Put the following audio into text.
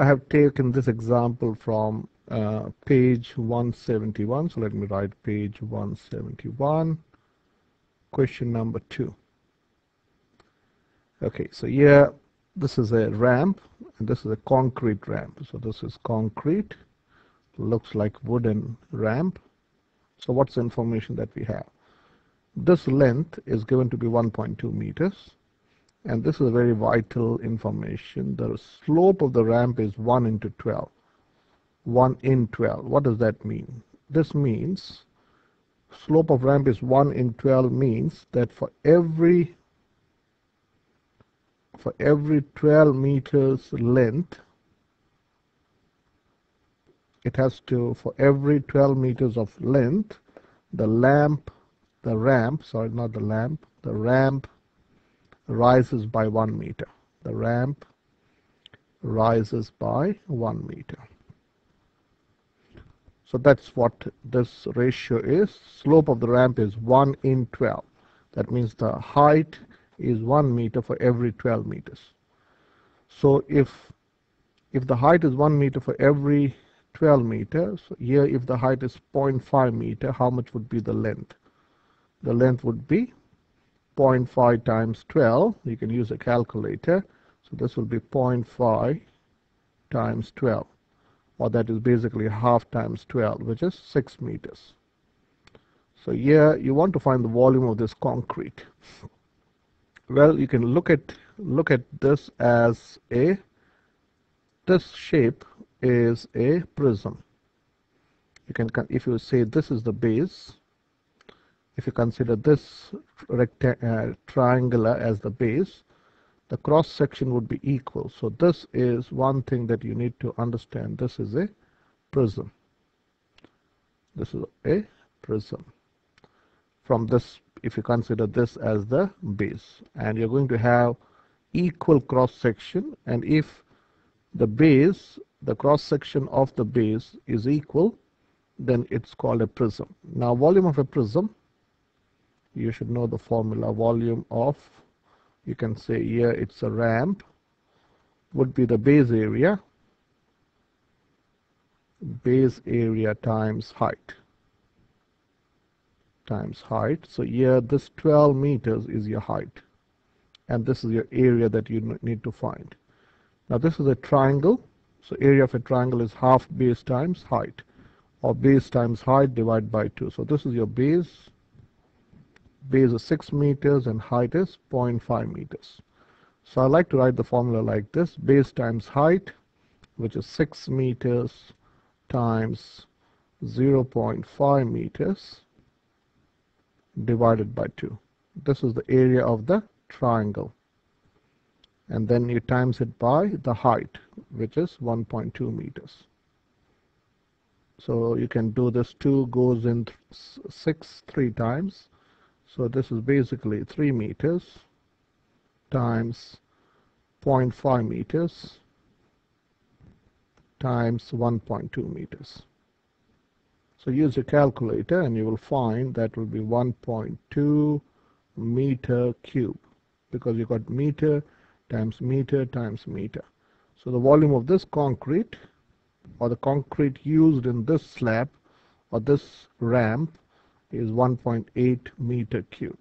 I have taken this example from uh, page 171. So let me write page 171. Question number two. Okay, so here this is a ramp and this is a concrete ramp. So this is concrete, looks like wooden ramp. So what's the information that we have? This length is given to be 1.2 meters and this is a very vital information. The slope of the ramp is 1 into 12. 1 in 12. What does that mean? This means slope of ramp is 1 in 12 means that for every for every 12 meters length it has to for every 12 meters of length the lamp the ramp sorry not the lamp the ramp rises by one meter the ramp rises by one meter so that's what this ratio is slope of the ramp is 1 in 12 that means the height is 1 meter for every 12 meters. So if if the height is 1 meter for every 12 meters, here if the height is 0.5 meter, how much would be the length? The length would be 0.5 times 12. You can use a calculator. So this will be 0.5 times 12 or that is basically half times 12 which is 6 meters. So here you want to find the volume of this concrete well you can look at look at this as a this shape is a prism you can if you say this is the base if you consider this uh, triangular as the base the cross section would be equal. So this is one thing that you need to understand. This is a prism. This is a prism. From this if you consider this as the base and you're going to have equal cross section and if the base the cross section of the base is equal then it's called a prism. Now volume of a prism you should know the formula volume of you can say here it's a ramp would be the base area base area times height times height. So here this 12 meters is your height and this is your area that you need to find. Now this is a triangle. So area of a triangle is half base times height or base times height divided by 2. So this is your base. Base is 6 meters and height is 0.5 meters. So I like to write the formula like this. Base times height which is 6 meters times 0.5 meters divided by 2. This is the area of the triangle. And then you times it by the height, which is 1.2 meters. So you can do this 2 goes in 6 three times. So this is basically 3 meters times 0.5 meters times 1.2 meters. So use a calculator and you will find that will be 1.2 meter cube because you got meter times meter times meter. So the volume of this concrete or the concrete used in this slab or this ramp is 1.8 meter cube.